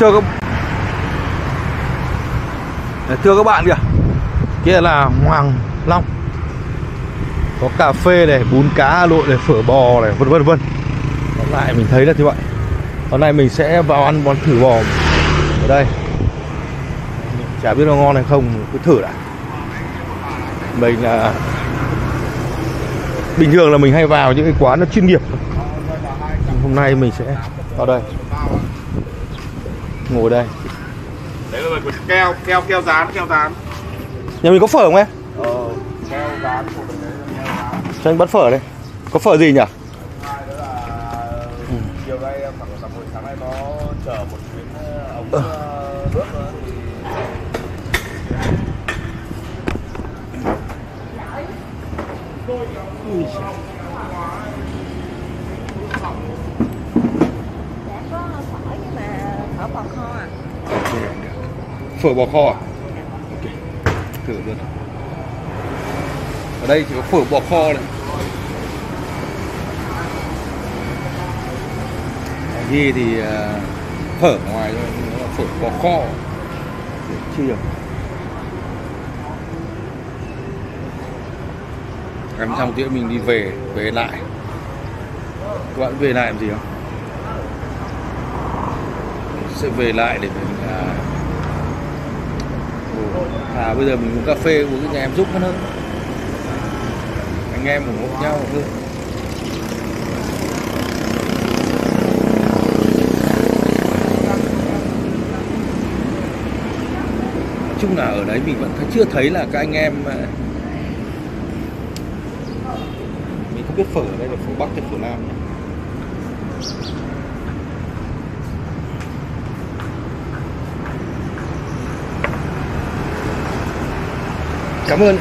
thưa các thưa các bạn kìa. Kia là Hoàng Long. Có cà phê này, bún cá Hà Nội này, phở bò này, vân vân vân. Còn lại mình thấy là như vậy. Hôm nay mình sẽ vào ăn món thử bò. Ở đây. Mình chả biết nó ngon hay không cứ thử đã. Mình là bình thường là mình hay vào những cái quán nó chuyên nghiệp. Hôm nay mình sẽ vào đây ngồi đây. Đấy là mình keo keo keo dán keo dán. Nhà mình có phở không em? Ờ keo dán của mình đấy là keo dán. Cho anh bắt phở đây. Có phở gì nhỉ? Chiều nay khoảng tầm buổi sáng nay có chở một chuyến ờ, ống Ờ. ờ, nước thì có phở nhưng mà phở bò kho à phở bò kho à? Ok thử luôn. Ở đây chỉ có phở bò kho này. Ghi thì à, phở ngoài thôi, nhưng nó là phở bò kho. Để chia ăn xong thì mình đi về về lại. Các bạn về lại làm gì không? Sẽ về lại để mình à, à bây giờ mình uống cà phê uống cái nhà em giúp hơn anh em ủng hộ nhau hơn chung là ở đấy mình vẫn chưa thấy là các anh em à, mình không biết phở ở đây là phở bắc hay phở nam nhỉ? Cảm ơn.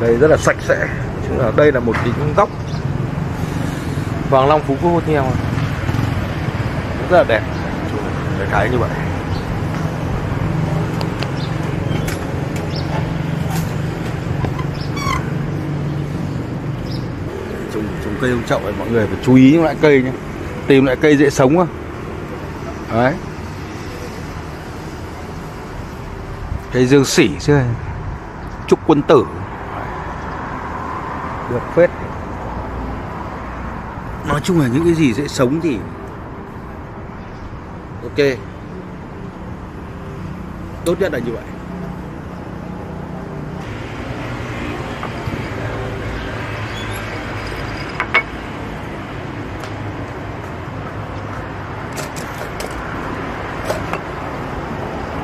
Đây rất là sạch sẽ. Chứ là đây là một cái góc Hoàng Long Phú Quốc Hotel rất là đẹp. Để khái như vậy. Cây trong chậu này, mọi người phải chú ý những loại cây nhé. Tìm loại cây dễ sống á đấy. Cây dương sỉ chứ trúc quân tử. Được phết. Nói chung là những cái gì dễ sống thì ok. Tốt nhất là như vậy.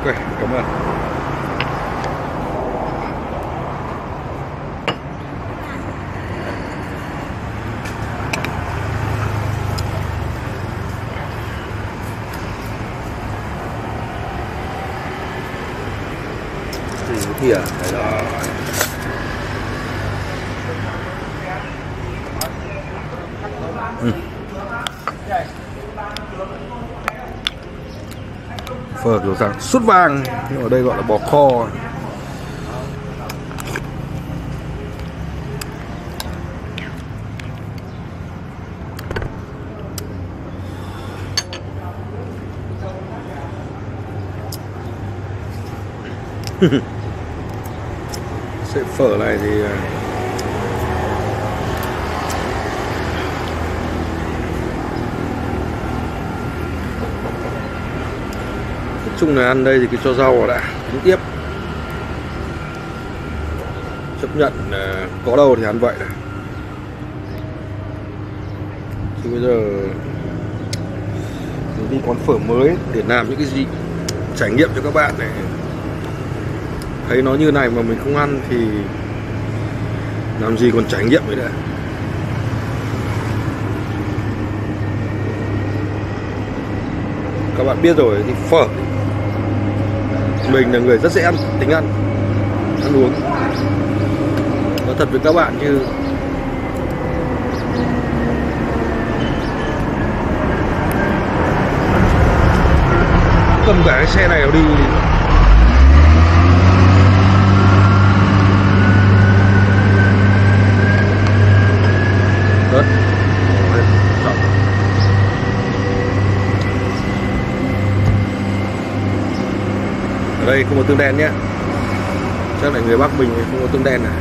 Ok cảm ơn thìa à? đấy Ừ phở kiểu dạng sút vàng. Nhưng ở đây gọi là bò kho. Sợi phở này thì à, chung là ăn đây thì cứ cho rau vào đã tính tiếp. Chấp nhận có đâu thì ăn vậy này. Chứ bây giờ, mình đi quán phở mới để làm những cái gì trải nghiệm cho các bạn này. Thấy nó như này mà mình không ăn thì làm gì còn trải nghiệm vậy nữa. Các bạn biết rồi thì phở mình là người rất dễ ăn, tính ăn. Ăn uống. Nói thật với các bạn như cầm cả cái xe này vào đi đây, không có tương đen nhé. Chắc là người bắc mình không có tương đen này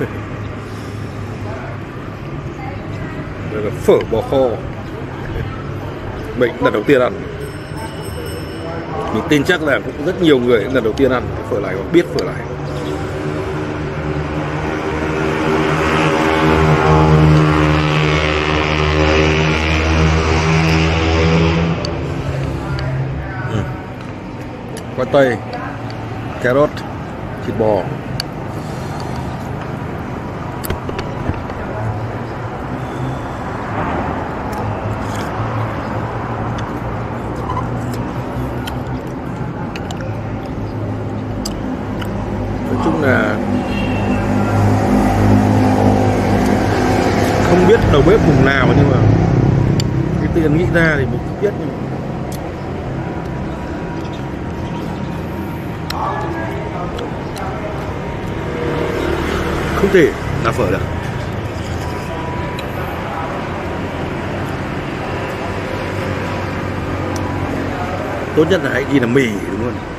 Đây là phở bò kho. Mình lần đầu tiên ăn mình tin chắc là cũng rất nhiều người lần đầu tiên ăn cái phở này và biết phở này Ừ. Khoai tây Cà rốt Thịt bò đầu bếp vùng nào nhưng mà cái tiền nghĩ ra thì mình không biết nhưng mà không thể. Là phở được. Tốt nhất là hãy ghi là mì đúng không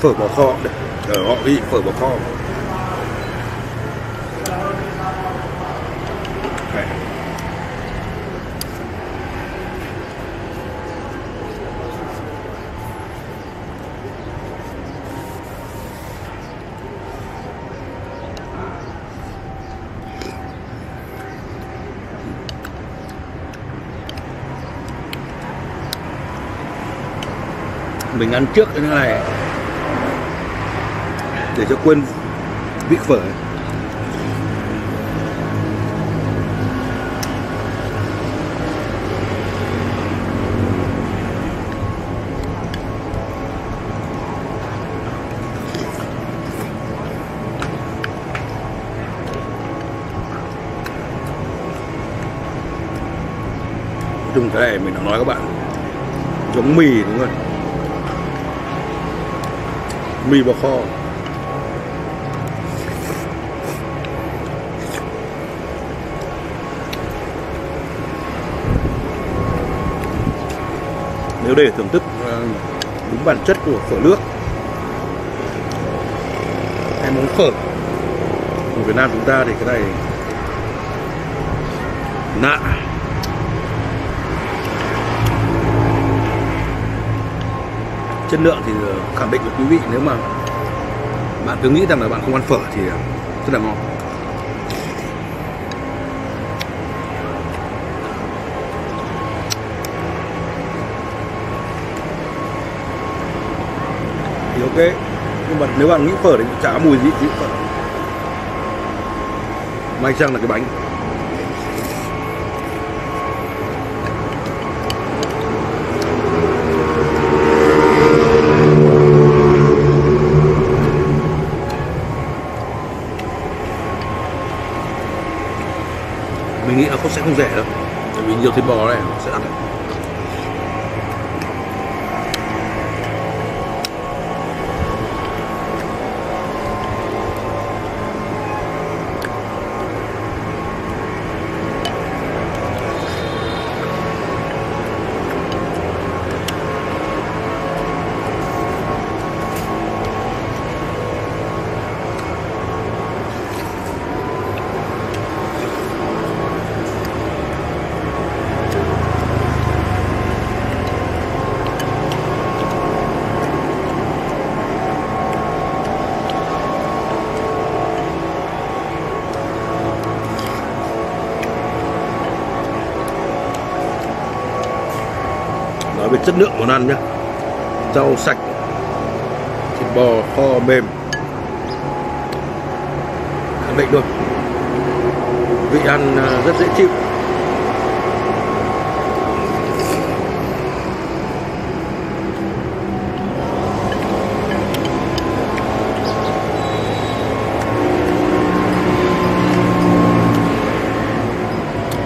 phở bò kho để, ở họ đi phở bò kho Đây. mình ăn trước cái này để cho quên vị phở. Ấy. Nói chung cái này, mình đã nói các bạn. Giống mì đúng không mì bò kho. Để thưởng thức. Vâng, đúng bản chất của phở nước. Hay món phở. Của Việt Nam chúng ta thì cái này nạ chất lượng thì ờ, khẳng định với quý vị. Nếu mà bạn cứ nghĩ rằng là bạn không ăn phở thì ờ, rất là ngon. Ok. Nhưng mà nếu bạn nghĩ phở thì chả mùi gì chứ phở. May chăng là cái bánh. Mình nghĩ là không sẽ không rẻ đâu. Tại vì nhiều thịt bò này sẽ đắt đấy. về chất lượng món ăn nhé rau sạch, thịt bò kho mềm. Khẳng định luôn. Vị ăn à, rất dễ chịu.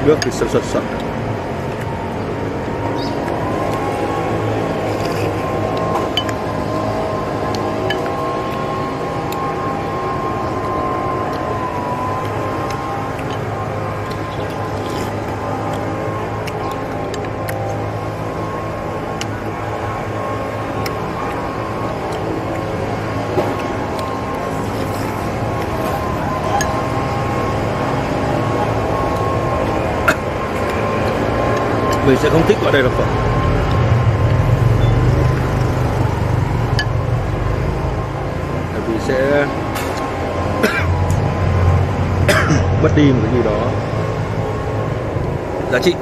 Nước thì sật sật sật mình sẽ không thích gọi đây là phở. Tại vì sẽ mất đi một cái gì đó. Giá trị.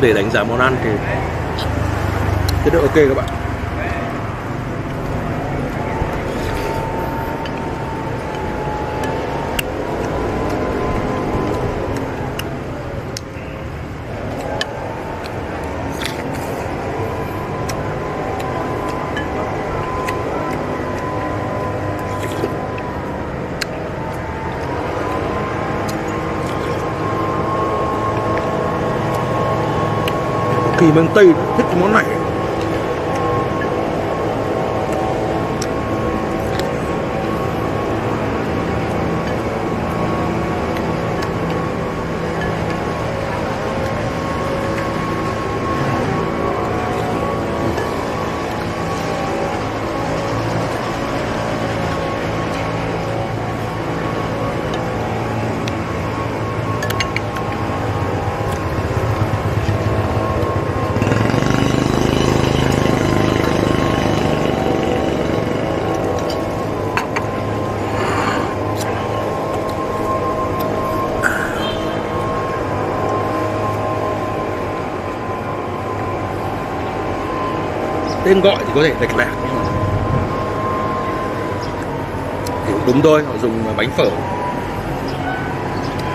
Để đánh giá món ăn thì chất lượng ok các bạn. Kỳ miền Tây thích món này. Tên gọi thì có thể lệch lạc, nhưng mà thì cũng đúng thôi, họ dùng bánh phở.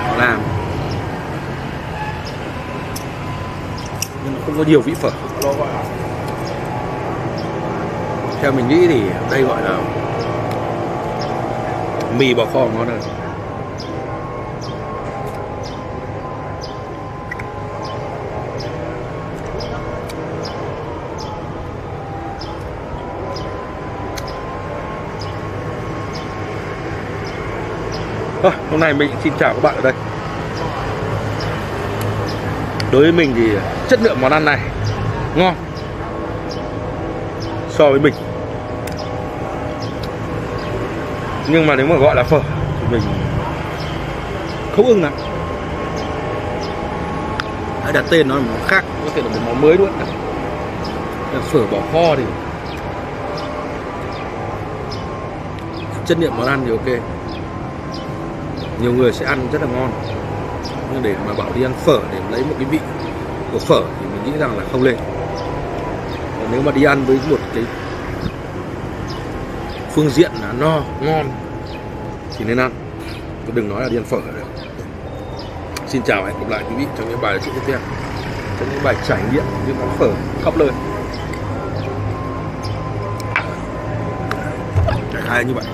Họ làm. Nhưng mà không có nhiều vị phở. Theo mình nghĩ thì đây gọi là mì bò kho ngon hơn. Vâng, hôm nay mình xin chào các bạn ở đây. Đối với mình thì chất lượng món ăn này ngon So với mình. Nhưng mà nếu mà gọi là phở thì mình không ưng lắm Hãy đặt tên nó là một món khác, có thể là một món mới luôn. Phở bỏ kho thì chất lượng món ăn thì ok nhiều người sẽ ăn rất là ngon. Nhưng để mà bảo đi ăn phở, để lấy một cái vị của phở thì mình nghĩ rằng là không lên còn nếu mà đi ăn với một cái phương diện là no, ngon, thì nên ăn. Chứ đừng nói là đi ăn phở được. Xin chào hẹn gặp lại quý vị trong những bài chuyện tiếp theo. Trong những bài trải nghiệm, những món phở khắp nơi. Đại khái như vậy.